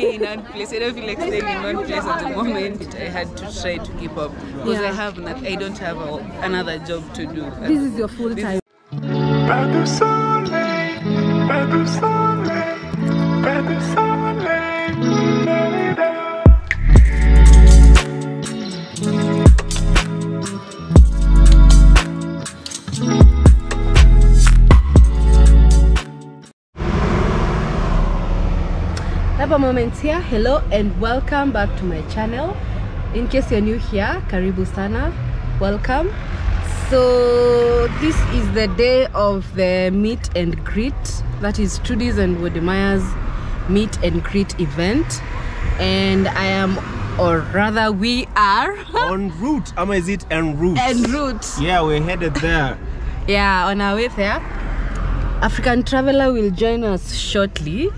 staying in one place. I don't feel like staying in one place at the moment. I had to try to keep up because Yeah. I have not, I don't have a, another job to do. This is your full This time. Pas de soleil, pas de soleil, pas de soleil. Moments here. Hello and welcome back to my channel. In case you're new here, karibu sana. Welcome. So this is the day of the meet and greet. That is Trudy's and Wode Maya's meet and greet event. And I am, or rather we are, en route. Ama is it en route? en route. Yeah, we're headed there. Yeah, on our way there. African Traveler will join us shortly.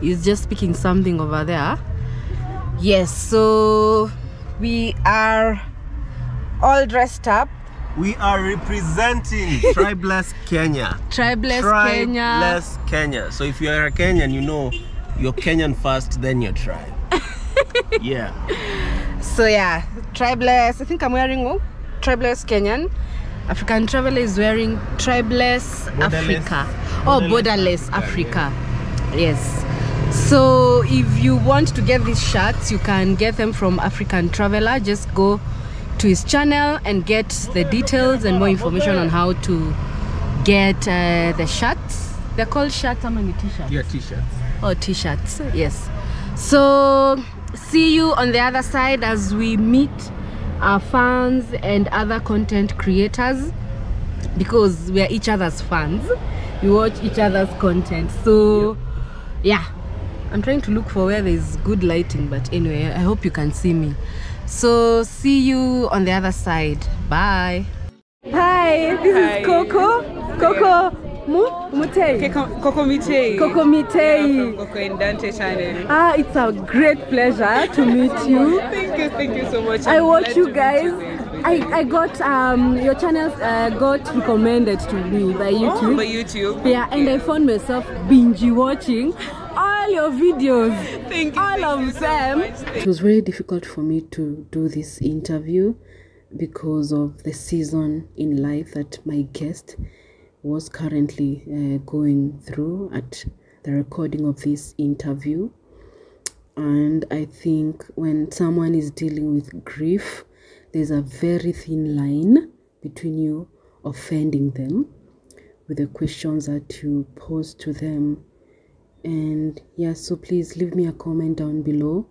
He's just speaking something over there. Yes, so we are all dressed up. We are representing Tribeless Kenya. Tribeless Kenya. Tribeless Kenya. So if you're a Kenyan, you know you're Kenyan first, then your tribe. yeah. So yeah, Tribeless. I think I'm wearing oh, Tribeless Kenyan. African Traveler is wearing Tribeless Borderless- Africa. Oh, borderless Borderless Africa. Yes. So if you want to get these shirts, you can get them from African Traveler. Just go to his channel and get the details and more information on how to get uh, the shirts. They're called shirts. How many t-shirts? Your t-shirts. or t-shirts yes so see you on the other side as we meet our fans and other content creators because we are each other's fans we watch each other's content so yeah i'm trying to look for where there's good lighting but anyway i hope you can see me so see you on the other side bye hi this Hi. is koko koko Mu- Mutei. Koko Mitei. Koko Mitei. From Koko and Dante channel. Ah, it's a great pleasure to meet you. Thank you, thank you so much. I I'm watch you guys. I, I got um your channel uh, got recommended to me by Oh, YouTube. by YouTube. yeah, and I found myself binge watching all your videos. Thank you. all thank of you so them. much. It was very difficult for me to do this interview because of the season in life that my guest was currently uh, going through at the recording of this interview. And I think when someone is dealing with grief, there's a very thin line between you offending them with the questions that you pose to them and yeah so please leave me a comment down below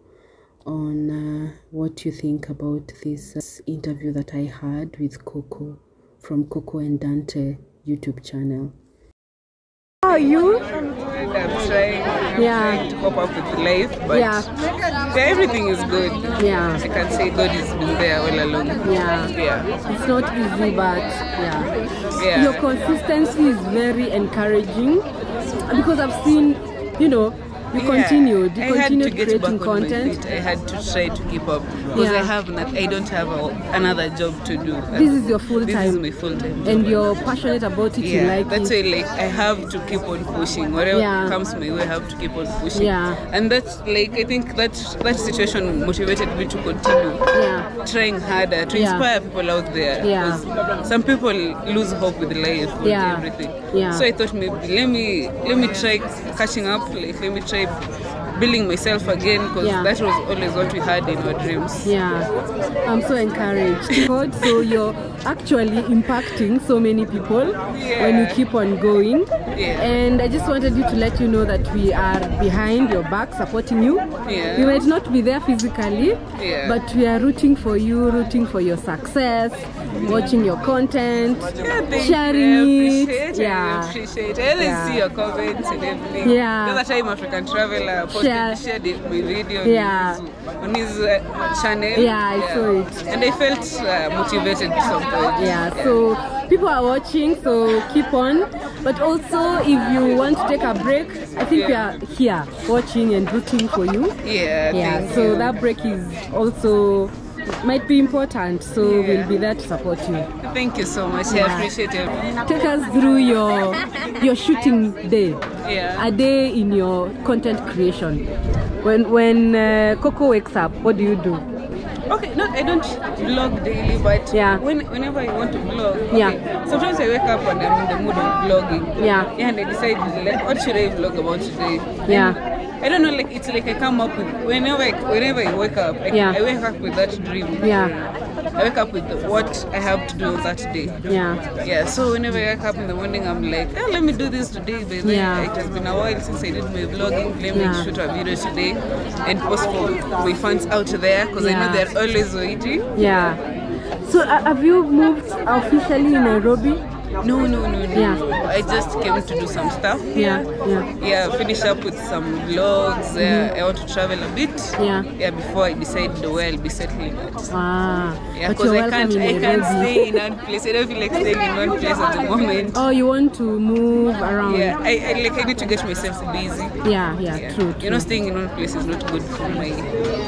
on uh, what you think about this uh, interview that i had with koko from koko and dante youtube channel how are you I'm trying, I'm Yeah. trying to cope up with life, but Yeah. yeah, everything is good. yeah I can say God has been there all along. yeah Yeah, it's not easy but yeah yeah. your consistency is very encouraging because i've seen you know you Yeah. continued you I had to continued get creating back on my content feet. I had to try to keep up because Yeah. I have not, I don't have a, another job to do. this is your full This is my full time. and you're passionate about it you yeah, like that's it why like I have to keep on pushing. Whatever Yeah. comes my way, I have to keep on pushing. Yeah. And that's like I think that that situation motivated me to continue yeah trying harder to inspire people out there. Yeah. Some people lose hope with life with Yeah. everything. Yeah. So I thought maybe let me let me try catching up. Like let me try Bye. Building myself again because Yeah. that was always what we had in our dreams. Yeah, I'm so encouraged. God, so you're actually impacting so many people when you keep on going. Yeah. And I just wanted you to let you know that we are behind your back, supporting you. Yeah. We might not be there physically, Yeah. but we are rooting for you, rooting for your success, watching your content, Yeah, sharing you. I it. appreciate it. I Yeah. appreciate it. I always Yeah. see your comments and everything. Yeah. The time African Traveler Share. shared it, my video on Yeah. his, on his uh, channel. Yeah, I saw it. And I felt uh, motivated at some point. yeah so people are watching so keep on but also if you want to take a break i think we are here watching and rooting for you Yeah, yeah so that break is also might be important. So Yeah. we'll be there to support you. Thank you so much. I appreciate it. Take us through your your shooting day. Yeah. A day in your content creation. When when uh, Koko wakes up, what do you do? Okay, no, I don't vlog daily, but Yeah. when, whenever I want to vlog, Yeah. sometimes I wake up and I'm in the mood of vlogging. Yeah. Yeah, and I decide like, what should I vlog about today? Yeah. And I don't know, like it's like I come up with whenever I, whenever I wake up, I, Yeah. I wake up with that dream. Yeah. I wake up with what I have to do that day. Yeah. Yeah, so whenever I wake up in the morning, I'm like, oh, let me do this today, baby. Yeah. It has been a while since I did my vlogging. Let me Yeah. shoot a video today and post for my fans out there because I know they're always waiting. Yeah. So uh, have you moved officially in Nairobi? No, no, no, no. Yeah. I just came to do some stuff. Yeah. Yeah. Yeah, finish up with some vlogs. Uh, I want to travel a bit. Mm-hmm. Yeah. Yeah, before I decide where I'll be settling at. Ah. Yeah, because I can't, I can't stay in one place. I don't feel like staying in one place at the moment. Oh, you want to move around? Yeah, I, I like I need to get myself busy. Yeah, yeah, Yeah. true, true. You know, staying in one place is not good for my.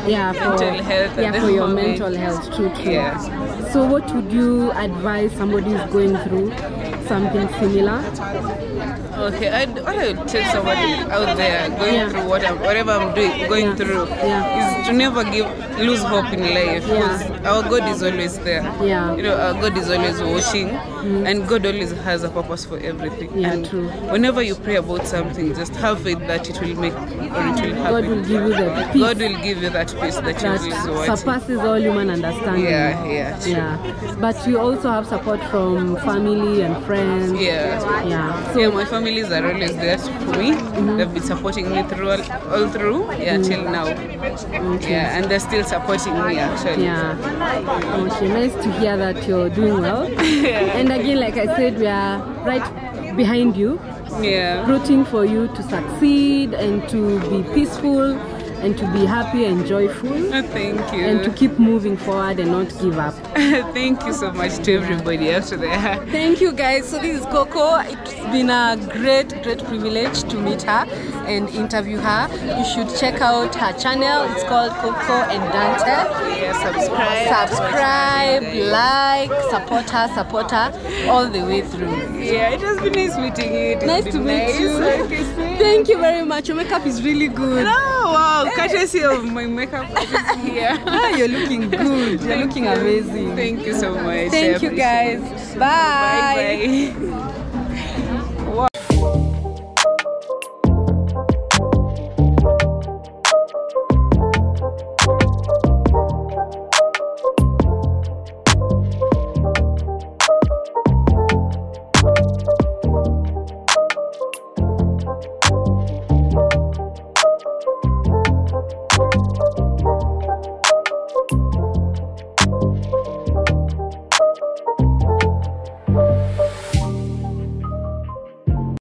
yeah, for, mental health yeah, for your moment. mental health, true, true. Yeah. So, what would you advise somebody who's going through something similar? Okay, I'd, what I would tell somebody out there going Yeah. through what I'm, whatever I'm doing, going Yeah. through, Yeah. is to never give lose hope in life. Because our God is always there. Yeah. You know, our God is always watching, Mm-hmm. and God always has a purpose for everything. Yeah, and true. Whenever you pray about something, just have faith that it will make or it will happen. God will give you the peace God will give you that peace that, that you always want. surpasses all human understanding. Yeah, yeah, true. Yeah. But you also have support from family and friends. Yeah. Yeah. So, yeah, my families are always there for me. Mm-hmm. They've been supporting me through all, all through, yeah, mm-hmm. till now. Yeah, and they're still supporting me actually. Yeah. Okay, nice to hear that you're doing well. And again, like I said, we are right behind you, Yeah. rooting for you to succeed and to be peaceful and to be happy and joyful Oh, thank you. and to keep moving forward and not give up. thank you so much to everybody out there. Thank you guys. So this is Koko. It's been a great, great privilege to meet her and interview her. You should check out her channel. It's called Koko and Dante. Yeah, subscribe. Subscribe, like, support her, support her all the way through. Yeah, it has been nice meeting you. It Nice to meet nice. you. Thank you very much. Your makeup is really good. Oh, wow. Courtesy of my makeup artist here. Ah, you're looking good. You're looking amazing. Thank you so much. Thank you guys. Bye. Bye bye.